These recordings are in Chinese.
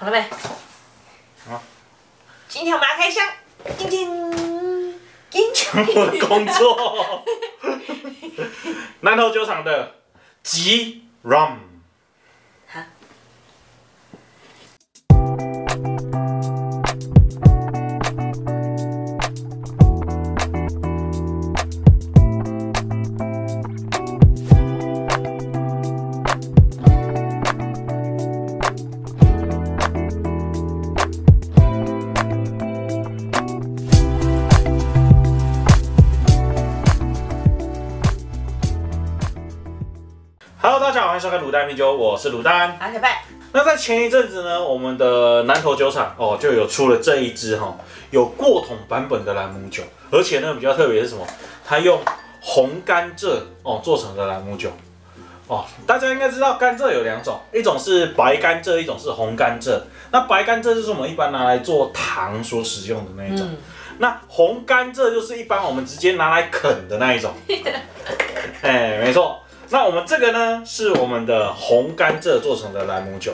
好了没？好。今天我们来开箱，叮叮叮我的工作。南头酒厂的吉 rum。迎收看卤蛋啤酒，我是卤蛋。好，小贝，那在前一阵子呢，我们的南投酒厂哦就有出了这一支哈、有过桶版本的朗姆酒，而且呢比较特别是什么？它用红甘蔗哦做成的朗姆酒哦。大家应该知道甘蔗有两种，一种是白甘蔗，一种是红甘蔗。那白甘蔗就是我们一般拿来做糖所使用的那一种，嗯，那红甘蔗就是一般我们直接拿来啃的那一种。哎，没错。那我们这个呢，是我们的红甘蔗做成的莱姆酒。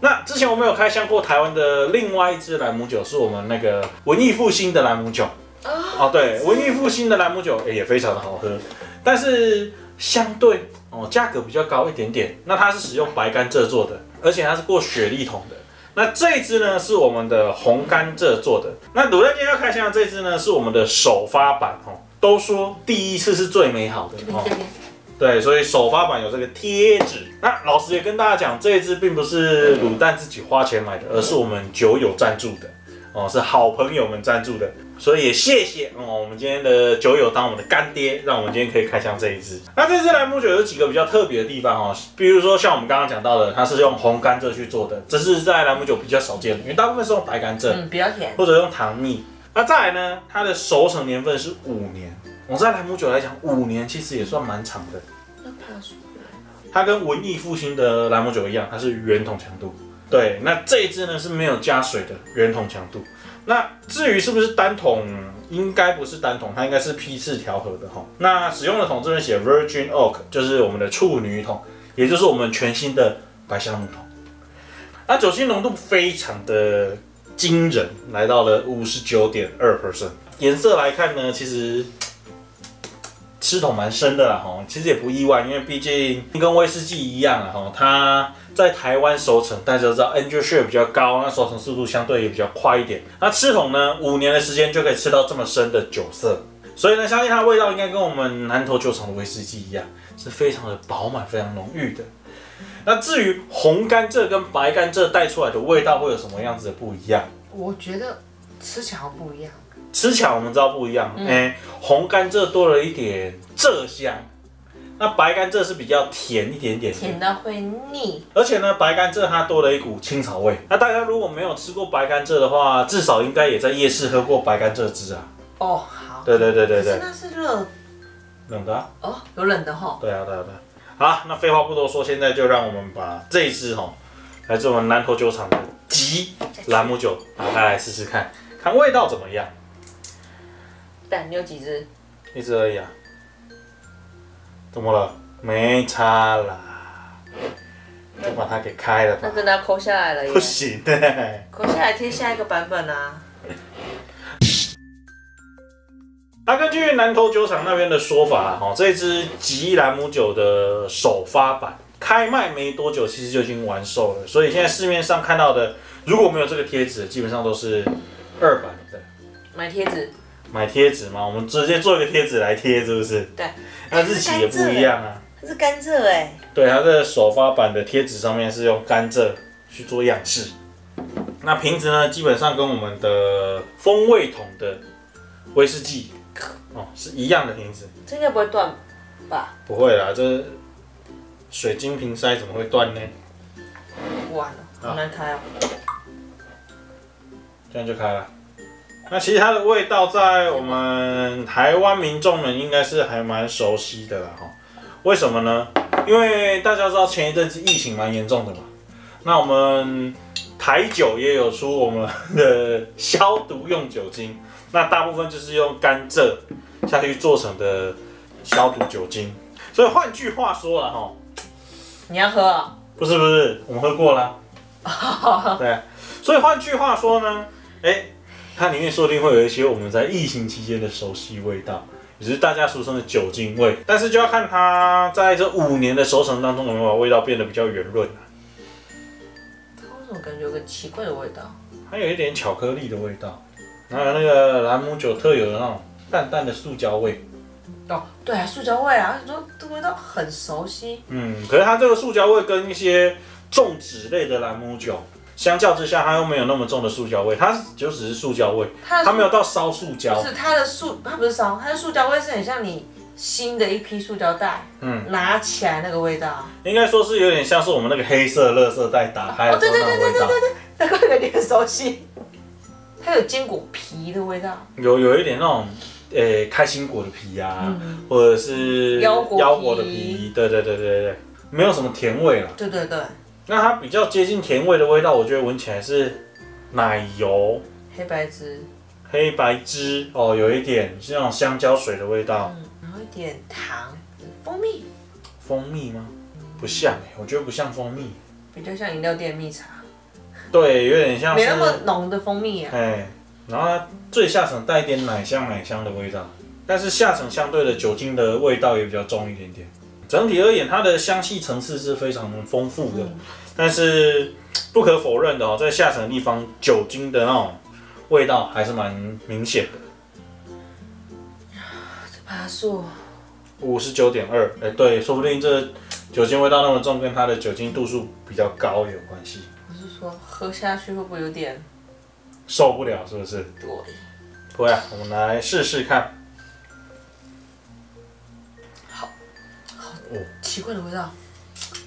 那之前我们有开箱过台湾的另外一支莱姆酒，是我们那个文艺复兴的莱姆酒。哦，对，文艺复兴的莱姆酒、哎也非常的好喝，但是相对哦价格比较高一点点。那它是使用白甘蔗做的，而且它是过雪莉桶的。那这一支呢是我们的红甘蔗做的。那卤蛋今天要开箱的这支呢是我们的首发版哦。都说第一次是最美好的哦。对，所以首发版有这个贴纸。那老师也跟大家讲，这一支并不是卤蛋自己花钱买的，而是我们酒友赞助的哦，是好朋友们赞助的。所以也谢谢哦，我们今天的酒友当我们的干爹，让我们今天可以开箱这一支。那这支莱姆酒有几个比较特别的地方哦，比如说像我们刚刚讲到的，它是用红甘蔗去做的，这是在莱姆酒比较少见的，因为大部分是用白甘蔗。嗯，比较甜，或者用糖蜜。那再来呢，它的熟成年份是五年。我在莱姆酒来讲，五年其实也算蛮长的。它跟文艺复兴的莱姆酒一样，它是圆筒强度。对，那这一支呢是没有加水的圆筒强度。那至于是不是单桶，应该不是单桶，它应该是批次调和的哈。那使用的桶这边写 Virgin Oak，就是我们的处女桶，也就是我们全新的白橡木桶。那酒精浓度非常的惊人，来到了五十九点二 percent。颜色来看呢，其实吃桶蛮深的啦哈，其实也不意外，因为毕竟跟威士忌一样啊哈，它在台湾熟成，大家都知道 angel share 比较高，那熟成速度相对也比较快一点。那吃桶呢，五年的时间就可以吃到这么深的酒色，所以呢，相信它的味道应该跟我们南头酒厂的威士忌一样，是非常的饱满、非常浓郁的。那至于红甘蔗跟白甘蔗带出来的味道会有什么样子的不一样？我觉得吃起来不一样。吃起来我们知道不一样，哎、嗯红甘蔗多了一点蔗香，那白甘蔗是比较甜一点点，甜的会腻，而且呢，白甘蔗它多了一股青草味。那大家如果没有吃过白甘蔗的话，至少应该也在夜市喝过白甘蔗汁啊。哦，好。对对对对对，那是热冷的、啊。哦，有冷的吼。对啊对啊对啊。好，那废话不多说，现在就让我们把这一支哈，来自我们南头酒厂的吉兰姆酒打开来试试看，看味道怎么样。蛋，你有几只？一只而已啊。怎么了？没差啦，就把它给开了吧那。真的要抠下来了耶不！行的。抠下来贴下一个版本啊。那根据南投酒厂那边的说法，哈，这支吉兰姆酒的首发版开卖没多久，其实就已经完售了。所以现在市面上看到的，如果没有这个贴纸，基本上都是二版的。买贴纸，买贴纸嘛，我们直接做一个贴纸来贴，是不是？对。那日期也不一样啊。它是甘蔗哎。对，它的首发版的贴纸上面是用甘蔗去做样式。那瓶子呢，基本上跟我们的风味桶的威士忌哦是一样的瓶子，这应该不会断吧？不会啦，这水晶瓶塞怎么会断呢？完了，好难开哦。这样就开了。那其实它的味道在我们台湾民众们应该是还蛮熟悉的啦哈。为什么呢？因为大家知道前一阵子疫情蛮严重的嘛，那我们台酒也有出我们的消毒用酒精，那大部分就是用甘蔗下去做成的消毒酒精。所以换句话说了哈，你要喝啊？不是不是，我们喝过了。对，所以换句话说呢，哎，它里面说不定会有一些我们在疫情期间的熟悉味道，也就是大家俗称的酒精味。但是就要看它在这五年的熟成当中有没有把味道变得比较圆润啊，它为什么感觉有个奇怪的味道？它有一点巧克力的味道，还有那个兰姆酒特有的那种淡淡的塑胶味。哦，对啊，塑胶味啊，说这味道很熟悉。嗯，可是它这个塑胶味跟一些种植类的兰姆酒相较之下，它又没有那么重的塑胶味，它就只是塑胶味，它的它没有到烧塑胶不。是它的塑，它不是烧，它的塑胶味是很像你新的一批塑胶袋，嗯，拿起来那个味道，应该说是有点像是我们那个黑色垃圾袋打开的时候那种味道，那个感觉很熟悉。它有坚果皮的味道，有有一点那种。诶、开心果的皮啊，嗯或者是腰果皮的皮，对对对对对，没有什么甜味了。对对对，那它比较接近甜味的味道，我觉得闻起来是奶油、黑白汁，黑白汁哦，有一点是那种香蕉水的味道。嗯，然后一点糖，蜂蜜，蜂蜜吗？不像欸我觉得不像蜂蜜。比较像饮料店蜜茶，对，有点像是没那么浓的蜂蜜啊。哎，然后它最下层带一点奶香奶香的味道，但是下层相对的酒精的味道也比较重一点点。整体而言，它的香气层次是非常丰富的，但是不可否认的哦，在下层的地方，酒精的那种味道还是蛮明显的。这爬树，五十九点二，哎，对，说不定这酒精味道那么重，跟它的酒精度数比较高有关系，我是说喝下去会不会有点受不了是不是？对？不会啊，我们来试试看。奇怪的味道，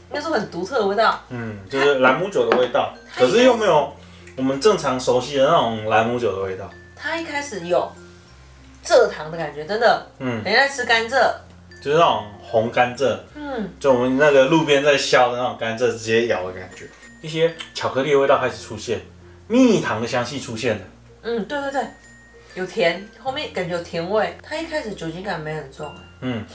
应该说很独特的味道。嗯，就是兰姆酒的味道，可是又没有我们正常熟悉的那种兰姆酒的味道。它一开始有蔗糖的感觉，真的，嗯，等一下吃甘蔗，就是那种红甘蔗，嗯，就我们那个路边在削的那种甘蔗，直接咬的感觉。一些巧克力的味道开始出现，蜜糖的香气出现了。嗯，对对对，有甜，后面感觉有甜味。它一开始酒精感没很重，嗯，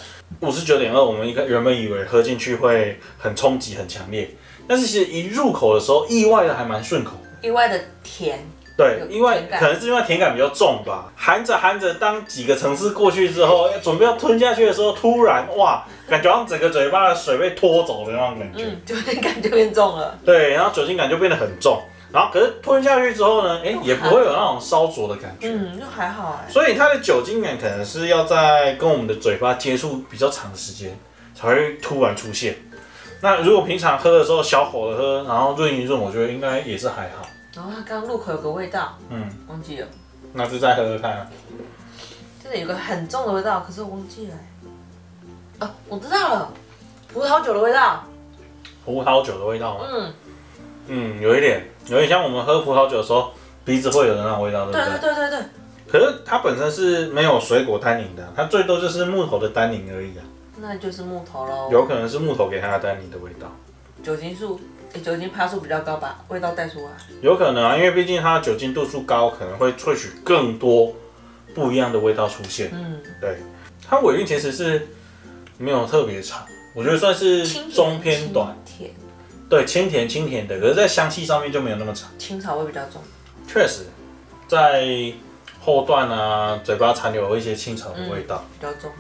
五十九点二，我们一个原本以为喝进去会很冲击、很强烈，但是其实一入口的时候，意外的还蛮顺口。意外的甜，对，因为可能是因为甜感比较重吧，含着含着，当几个层次过去之后，要准备要吞下去的时候，突然哇，感觉好像整个嘴巴的水被拖走的那种感觉。嗯，酒精感就变重了。对，然后酒精感就变得很重，然后可是吞下去之后呢，哎，也不会有那种烧灼的感觉。嗯，就还好哎。所以它的酒精感可能是要在跟我们的嘴巴接触比较长的时间，才会突然出现。那如果平常喝的时候小火的喝，然后润一润，我觉得应该也是还好。然后它刚入口有个味道，嗯，忘记了，那就再喝喝看啊。真的有个很重的味道，可是我忘记了欸。啊，我知道了，葡萄酒的味道。葡萄酒的味道吗？嗯，嗯，有一点，有点像我们喝葡萄酒的时候鼻子会有的那种味道，对不对对？对对对对，可是它本身是没有水果单宁的，它最多就是木头的单宁而已啊。那就是木头喽。有可能是木头给它的单宁的味道，酒精数，诶酒精趴数比较高，把味道带出来。有可能啊，因为毕竟它酒精度数高，可能会萃取更多不一样的味道出现。嗯，对，它尾韵其实是没有特别长，我觉得算是中偏短，，清甜，对，清甜清甜的，可是在香气上面就没有那么长。青草味比较重。确实，在后段啊，嘴巴残留有一些青草的味道，比较重。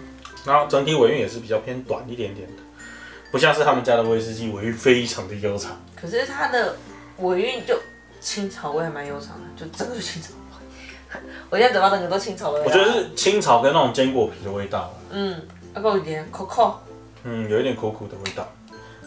然后整体尾韵也是比较偏短一点点的，不像是他们家的威士忌尾韵非常的悠长。可是它的尾韵就青草味还蛮悠长的，就整个就青草味。我现在嘴巴整个都青草味。我觉得，是青草跟那种坚果皮的味道，嗯，要够一点 Coco。嗯，有一点苦苦的味道。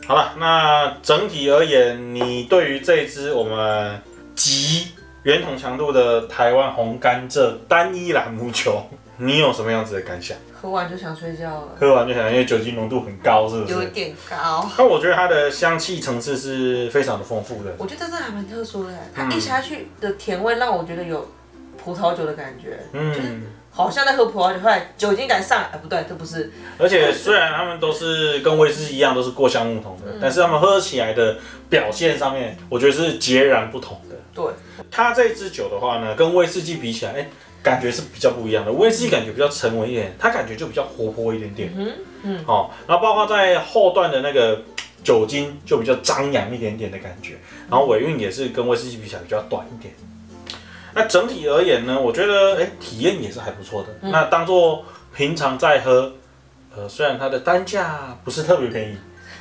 好了，那整体而言，你对于这一支我们极圆筒强度的台湾红甘蔗单一朗姆酒，你有什么样子的感想？喝完就想睡觉了，喝完就想，因为酒精浓度很高，是不是？有一点高。那我觉得它的香气层次是非常的丰富的。我觉得这还蛮特殊的，它嗯一下去的甜味让我觉得有葡萄酒的感觉，嗯，好像在喝葡萄酒，后来酒精感上来，哎不对，这不是，而且虽然他们都是跟威士忌一样都是过橡木桶的，但是他们喝起来的表现上面，我觉得是截然不同的。对，它这支酒的话呢，跟威士忌比起来，哎、感觉是比较不一样的。威士忌感觉比较沉稳一点，它感觉就比较活泼一点点。嗯嗯，哦，然后包括在后段的那个酒精就比较张扬一点点的感觉，然后尾韵也是跟威士忌比起来比较短一点。那整体而言呢，我觉得哎体验也是还不错的。那当做平常在喝，呃，虽然它的单价不是特别便宜，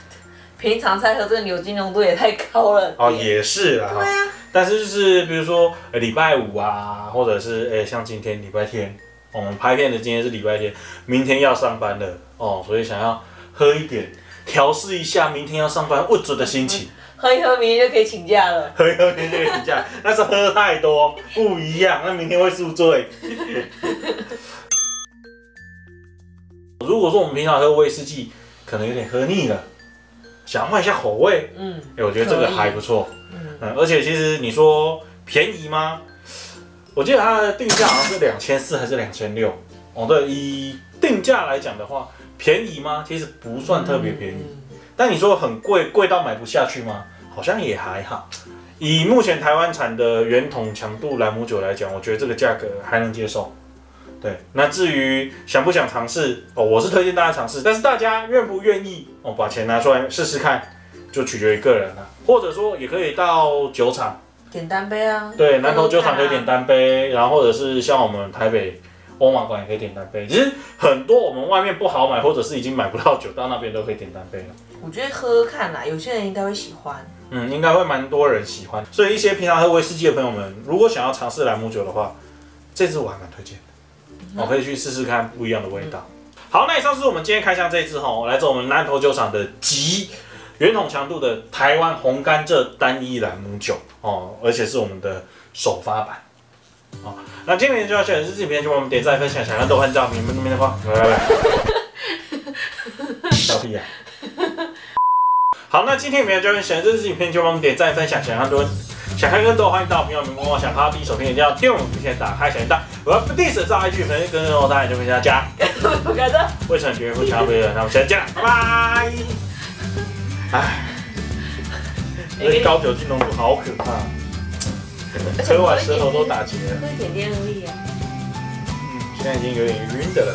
平常在喝这个酒精浓度也太高了。哦，也是啊。对啊，但是就是比如说呃礼拜五啊，或者是哎像今天礼拜天，我们拍片的今天是礼拜天，明天要上班了哦，所以想要喝一点，调试一下明天要上班物质的心情。喝一喝，明天就可以请假了。喝一喝明天就可以请假，那是喝太多不一样，那明天会宿醉。如果说我们平常喝威士忌，可能有点喝腻了，想换一下口味，嗯，哎、我觉得这个还不错。嗯，而且其实你说便宜吗？我记得它的定价好像是两千四还是两千六。哦，对，以定价来讲的话，便宜吗？其实不算特别便宜。嗯但你说很贵，贵到买不下去吗？好像也还好。以目前台湾产的圆筒强度兰姆酒来讲，我觉得这个价格还能接受。对，那至于想不想尝试哦，我是推荐大家尝试，但是大家愿不愿意哦，把钱拿出来试试看，就取决于个人了。或者说也可以到酒厂，点单杯啊。对，南投酒厂可以点单杯，然后或者是像我们台北欧马馆也可以点单杯。其实很多我们外面不好买，或者是已经买不到酒，到那边都可以点单杯了。我觉得喝喝看啦，有些人应该会喜欢。嗯，应该会蛮多人喜欢。所以一些平常喝威士忌的朋友们，如果想要尝试兰姆酒的话，这支我还蛮推荐的，我、可以去试试看不一样的味道。好，那以上是我们今天开箱这一支哈，来自我们南投酒厂的极圆筒强度的台湾红甘蔗单一兰姆酒哦，而且是我们的首发版。哦，那今天就到这里，这支影片就帮我们点赞、分享、想要豆瓣照，你们那边的话，拜拜拜。小屁呀、好，那今天影片就跟喜欢这支影片就帮我们点赞、分享，想看多想看更多，欢迎到朋友们跟我想看到第一手片，一定要听我们之前打开小铃铛，我要不定时照 IG 粉丝跟更多大家就跟大家不敢的。未成年不强不的，那我们下次见了，拜拜。唉，这高酒精浓度好可怕，喝完舌头都打结了，喝一点点而已啊。嗯，现在已经有点晕的了。